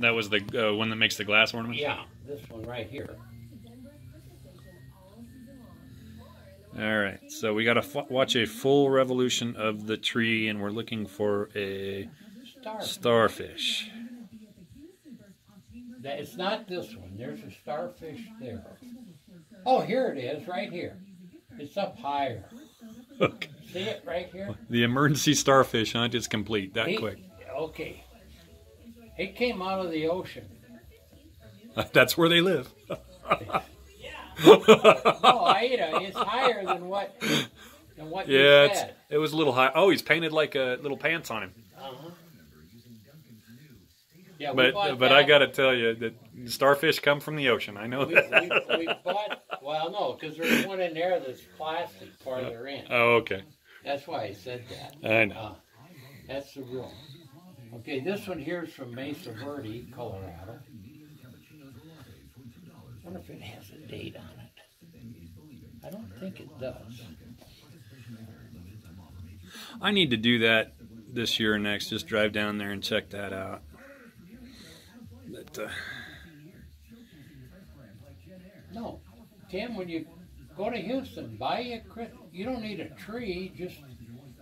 That was the uh, one that makes the glass ornament. Yeah, this one right here. All right, so we got to f- watch a full revolution of the tree, and we're looking for a Star. starfish. That- It's not this one. There's a starfish there. Oh, here it is, right here. It's up higher. Okay. See it right here? The emergency starfish hunt is complete that He- quick. Okay. It came out of the ocean. That's where they live. Yeah. Oh, Aida, it's higher than what than what Yeah, it was a little high. Oh, he's painted like a little pants on him. Uh-huh. Yeah, we But but I got to tell you that starfish come from the ocean. I know We, that. we, we bought. Well, no, because there's one in there that's plastic farther in. Oh, okay. That's why I said that. I know. Uh, that's the real. Okay, this one here is from Mesa Verde, Colorado. I wonder if it has a date on it. I don't think it does. I need to do that this year or next. Just drive down there and check that out. But uh, No, Tim, when you go to Houston, buy a you don't need a tree. Just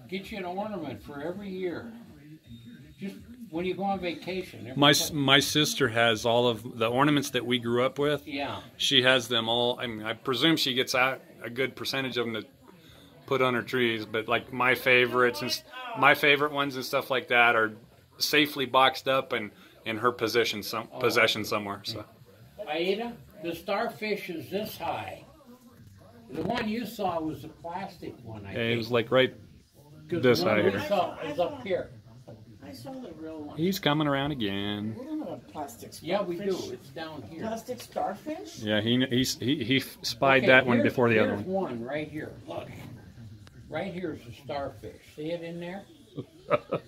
get you an ornament for every year. Just when you go on vacation. my my sister has all of the ornaments that we grew up with. yeah, She has them all. I mean, I presume she gets out a good percentage of them to put on her trees. But like my favorites and my favorite ones and stuff like that are safely boxed up and in her oh, possession some possession somewhere. So Aida, the starfish is this high. The one you saw was a plastic one. I it think. was like right this the high here. saw is up here. I saw the real one. He's coming around again. We don't have a plastic starfish. Yeah, we do. It's down here. Plastic starfish? Yeah, he he's, he he spied Okay, that one before the other here's one. one right here. Look. Right here is a starfish. See it in there?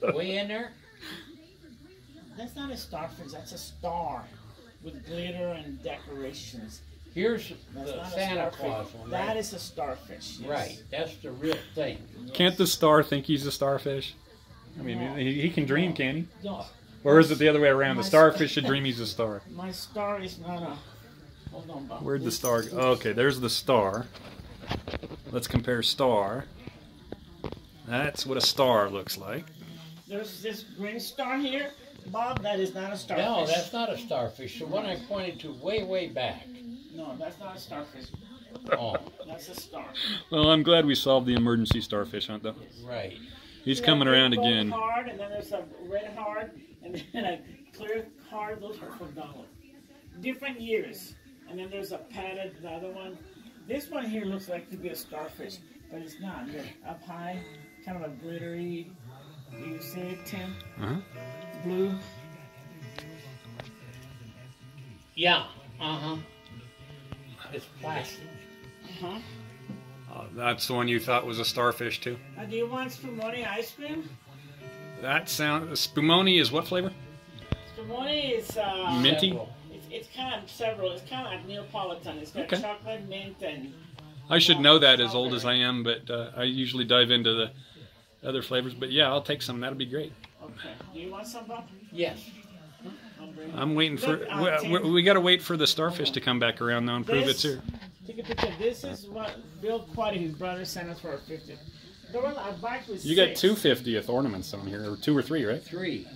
Way in there? That's not a starfish, that's a star with glitter and decorations. Here's That's the Santa starfish. Claus one. That Right? is a starfish. yes. right. That's the real thing. Can't the star think he's a starfish? I mean, No. he, he can dream, can he? No, Or is it the other way around? The starfish should dream he's a star. my star is not a. Hold on, Bob. Where'd the star go? Okay, there's the star. Let's compare star. That's what a star looks like. There's this green star here, Bob. That is not a starfish. No, that's not a starfish. The one I pointed to way, way back. No, that's not a starfish. Oh, That's a star. Well, I'm glad we solved the emergency starfish hunt, though. right. He's See coming around again. Heart, and then there's a red heart, and then a clear heart. Those are for Donald. Different years, and then there's a padded the other one. This one here looks like to be a starfish, but it's not. Look, up high, kind of a glittery. You see it, Tim? Uh-huh. Blue. Yeah. Uh huh. It's plastic. Uh-huh. Uh, that's the one you thought was a starfish, too? Uh, do you want spumoni ice cream? That sound. Spumoni is what flavor? Spumoni is uh, Minty? It's, it's kind of several. It's kind of like Neapolitan. It's got Okay. chocolate, mint, and I should know that as old as I am, but uh, I usually dive into the other flavors. But yeah, I'll take some. That'll be great. okay. Do you want some, Bob? Yes. I'll bring. I'm waiting for. Look, uh, we, we got to wait for the starfish to come back around though and prove it's here. Take a picture. This is what Bill Quade, his brother, sent us for a 50. The one I bought was You got six. two 50th ornaments on here, or two or three, right? Three.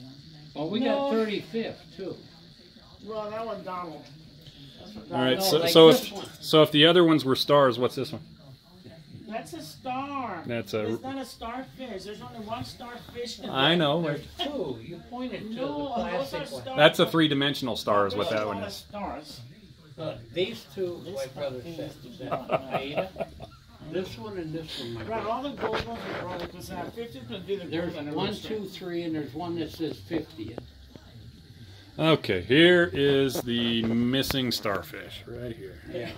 Well, we No. got 35th too. Well, that one Donald. That's for All Donald. no, So, like so this if one. so, if the other ones were stars, what's this one? That's a star. That's a- It's not a starfish. There's only one starfish. In I there. know. There's two. You pointed to No, the those are plastic one. stars. That's a three-dimensional star, is what that one is. Stars. Look, these two, This my brother one said. is said, the- Aida, This one and this one, my Right, brother. all the gold ones are wrong because uh, 50 could be the There's gold and the one, rooster. two, three, and there's one that says 50th. Okay, here is the missing starfish right here. Yeah.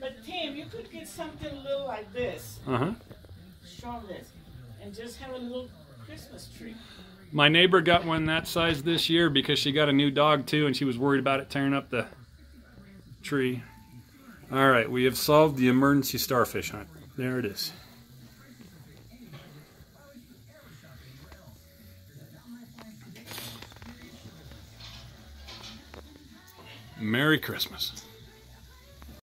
But Tim, you could get something a little like this. Uh huh. Show 'em this. And just have a little Christmas tree. My neighbor got one that size this year because she got a new dog too and she was worried about it tearing up the tree. All right, we have solved the emergency starfish hunt. There it is. Merry Christmas.